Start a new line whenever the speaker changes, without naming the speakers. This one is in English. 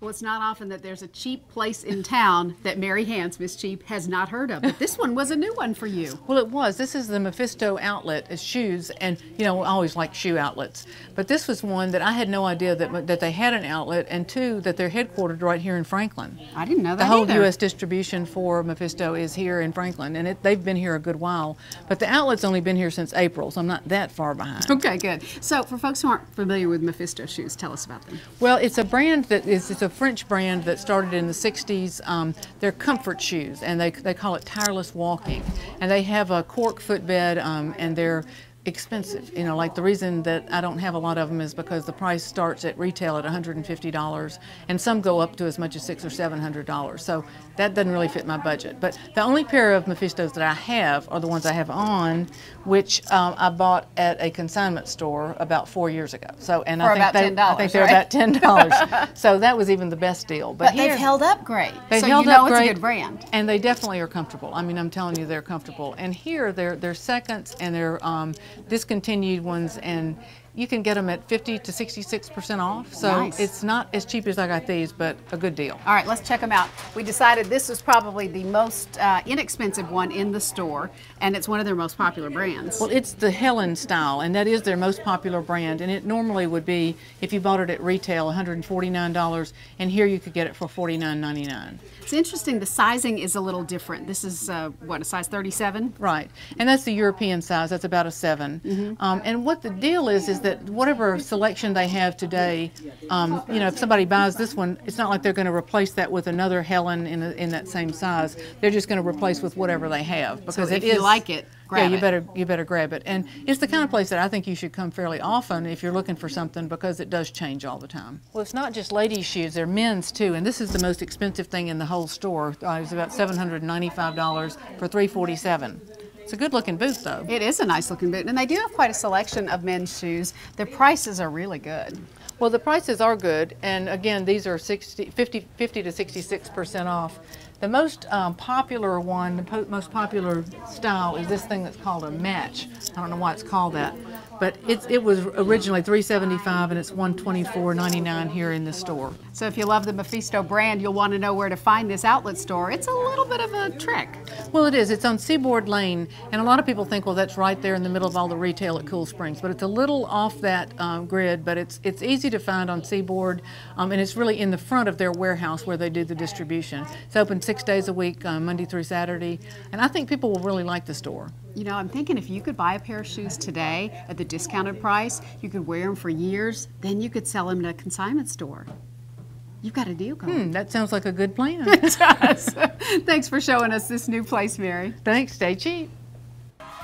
Well, it's not often that there's a cheap place in town that Mary Hance, Miss Cheap, has not heard of. But this one was a new one for you.
Well, it was. This is the Mephisto outlet. It's shoes, and you know, I always like shoe outlets. But this was one that I had no idea that that they had an outlet, and two that they're headquartered right here in Franklin.
I didn't know that.
The whole
either.
U.S. distribution for Mephisto is here in Franklin, and it, they've been here a good while. But the outlet's only been here since April, so I'm not that far behind.
Okay, good. So, for folks who aren't familiar with Mephisto shoes, tell us about them.
Well, it's a brand that is it's a French brand that started in the 60s. Um, they're comfort shoes, and they, they call it tireless walking. And they have a cork footbed, um, and they're expensive. You know, like the reason that I don't have a lot of them is because the price starts at retail at $150, and some go up to as much as six or seven hundred dollars. So that doesn't really fit my budget. But the only pair of Mephistos that I have are the ones I have on, which um, I bought at a consignment store about four years ago. So and
For
I
about
think they, I
$10,
think they're
right?
about ten dollars. so that was even the best deal. But,
But
here,
they've held up great.
They've
so
held
you know
up
it's
great,
a good brand.
and they definitely are comfortable. I mean, I'm telling you, they're comfortable. And here, they're they're seconds, and they're um, discontinued ones, and you can get them at 50 to 66 percent off. So
Nice.
it's not as cheap as I got these, but a good deal.
All right, let's check them out. We decided this was probably the most uh, inexpensive one in the store, and it's one of their most popular brands.
Well, it's the Helen style, and that is their most popular brand. And it normally would be, if you bought it at retail, $149, and here you could get it for $49.99.
It's interesting, the sizing is a little different. This is, uh, what, a size 37?
Right, and that's the European size. That's about a 7 Um, and what the deal is is that whatever selection they have today, um, you know, if somebody buys this one, it's not like they're going to replace that with another Helen in, a, in that same size. They're just going to replace with whatever they have because
So
it
if you like it, grab
yeah, you
it.
better you better grab it. And it's the kind of place that I think you should come fairly often if you're looking for something because it does change all the time. Well, it's not just ladies' shoes; they're men's too. And this is the most expensive thing in the whole store. Uh, it's about seven hundred ninety-five dollars for three forty-seven. It's a good-looking boot, though.
It is a nice looking boot, and they do have quite a selection of men's shoes. Their prices are really good.
Well, the prices are good, and again, these are 60, 50, 50 to 66 percent off. The most um, popular one, the po- most popular style is this thing that's called a match. I don't know why it's called that, but it's, it was originally 375 and it's 124.99 here in the store.
So if you love the Mephisto brand, you'll want to know where to find this outlet store. It's a little bit of a trick.
Well, it is. It's on Seaboard Lane, and a lot of people think, well, that's right there in the middle of all the retail at Cool Springs, but it's a little off that um, grid. But it's it's easy to find on Seaboard, um, and it's really in the front of their warehouse where they do the distribution. It's open six days a week, uh, Monday through Saturday, and I think people will really like the store.
You know, I'm thinking if you could buy a pair of shoes today at the discounted price, you could wear them for years, then you could sell them at a consignment store. You've got a deal going.
Hmm, that sounds like a good plan.
It does. Thanks for showing us this new place, Mary.
Thanks. Stay cheap.